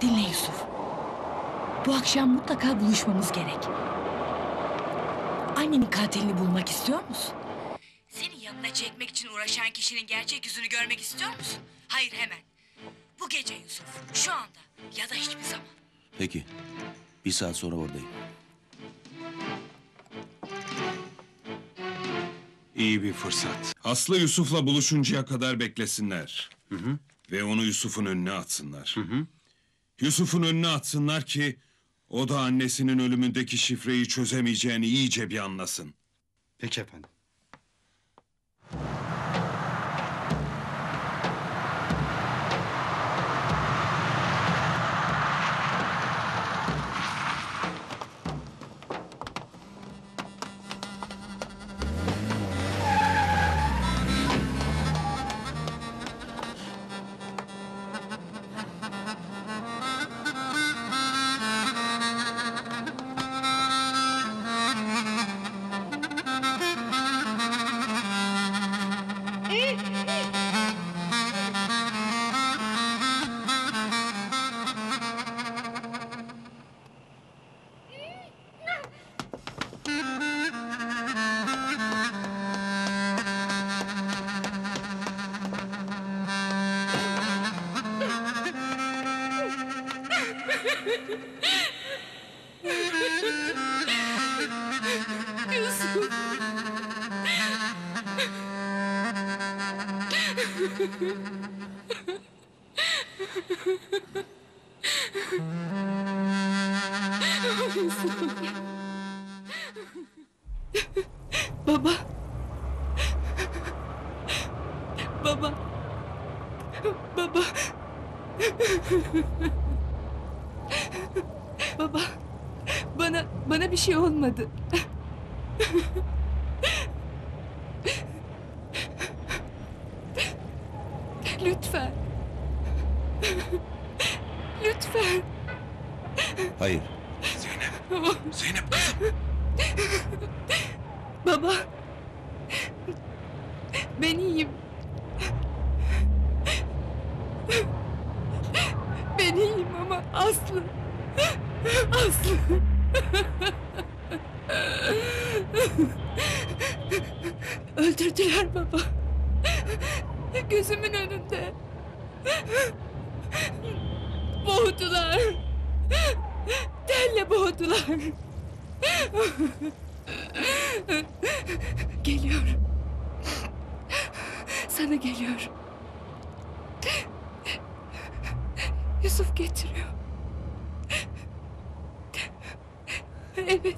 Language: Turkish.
Dinle Yusuf. Bu akşam mutlaka buluşmamız gerek. Annenin katilini bulmak istiyor musun? Seni yanına çekmek için uğraşan kişinin gerçek yüzünü görmek istiyor musun? Hayır hemen. Bu gece Yusuf. Şu anda. Ya da hiçbir zaman. Peki. Bir saat sonra oradayım. İyi bir fırsat. Aslı Yusuf'la buluşuncaya kadar beklesinler. Ve onu Yusuf'un önüne atsınlar. Yusuf'un önüne atsınlar ki... ...o da annesinin ölümündeki şifreyi çözemeyeceğini iyice bir anlasın. Peki efendim. Ha ha ha! Baba. Baba. Baba. Baba. Bana bana bir şey olmadı. Lütfen. Lütfen. Hayır. Zeynep kızım. Baba. Ben iyiyim. Ben iyiyim ama Aslı. Aslı. Öldürdüler baba. Gözümün önünde. Boğdular. Telle boğdular. Geliyorum. Sana geliyorum. Yusuf getiriyor. Evet.